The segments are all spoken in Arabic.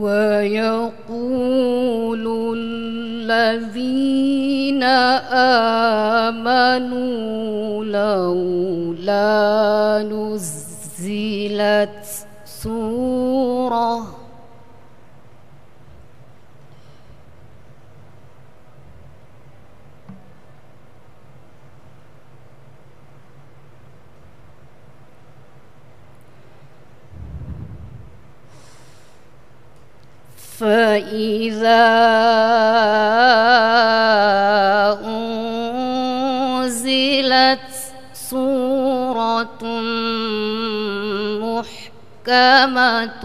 ويقول الذين آمنوا لولا نزلت سورة فإذا أنزلت سورة محكمة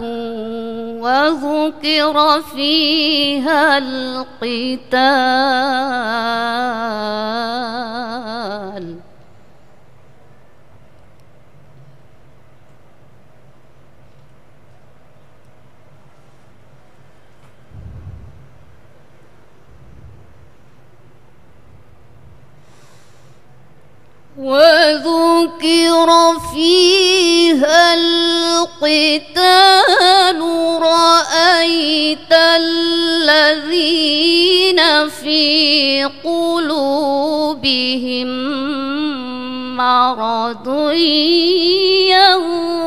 وذكر فيها القتال وذكر فيها القتال رأيت الذين في قلوبهم مرض ينظرون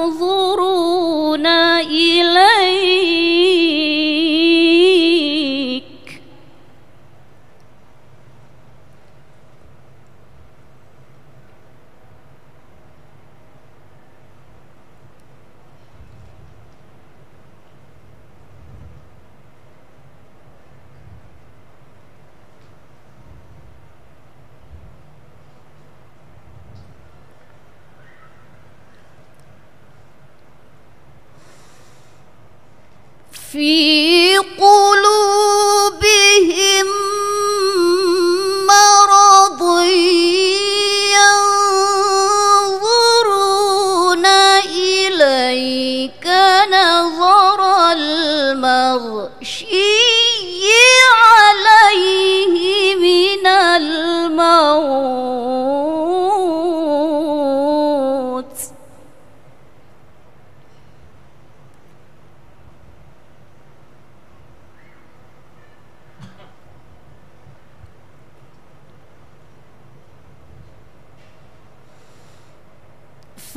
في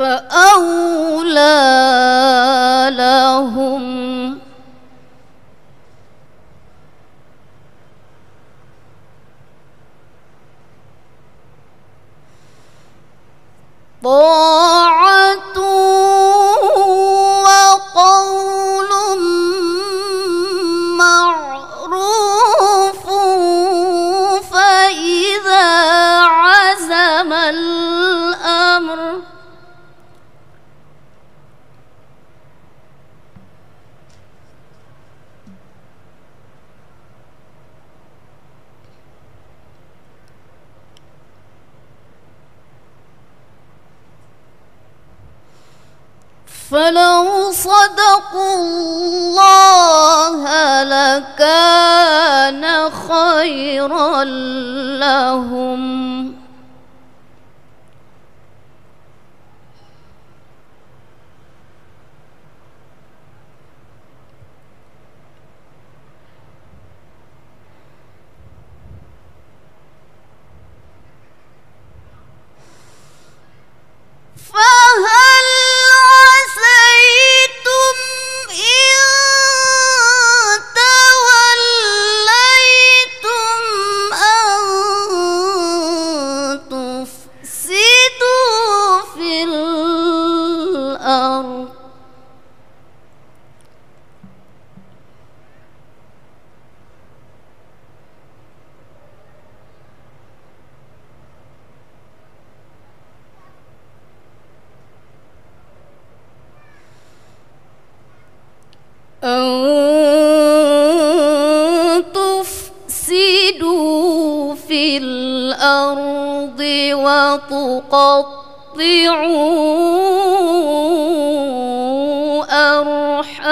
فأولى لهم. طاعة فلو صدقوا الله لكان خيرا لهم الأرض وتقطعوا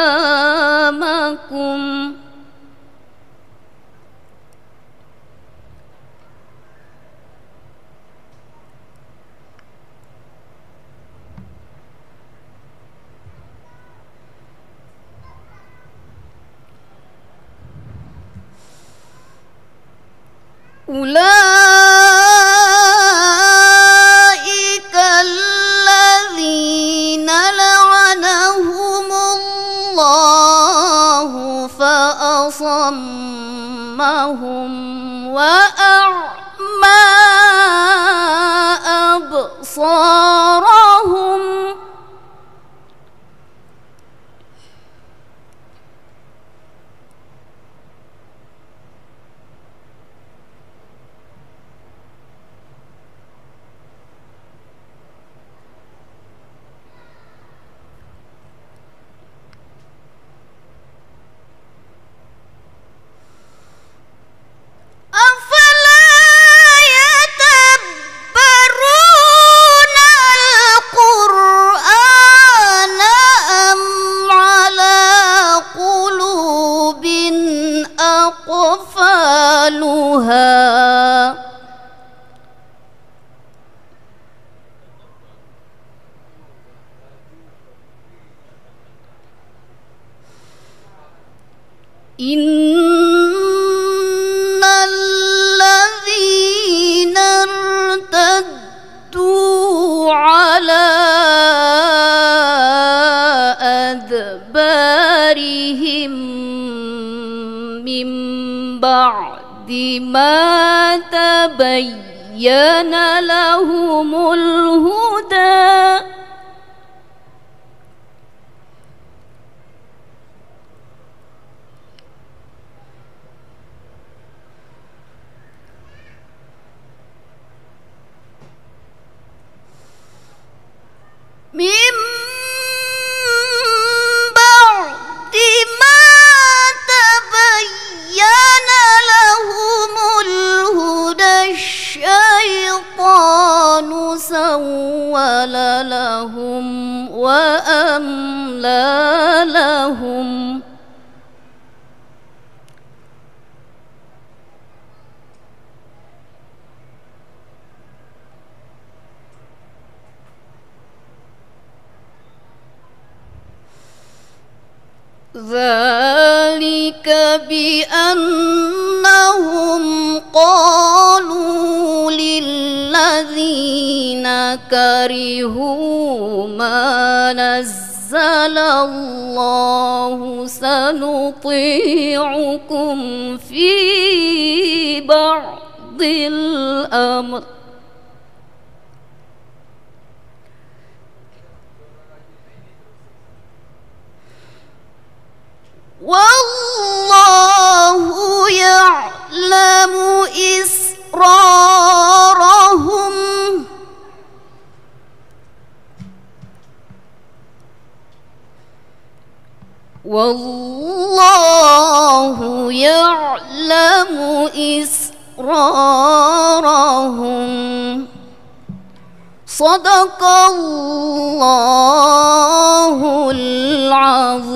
أرحامكم. أولئك فأصمهم وأعمى أبصارهم إن ما تبين لهم الهدى. وأملى لهم ذلك بأنهم للذين كرهوا ما نزل الله سنطيعكم في بعض الأمر. والله يعلم إسرارهم والله يعلم إسرارهم. صدق الله العظيم.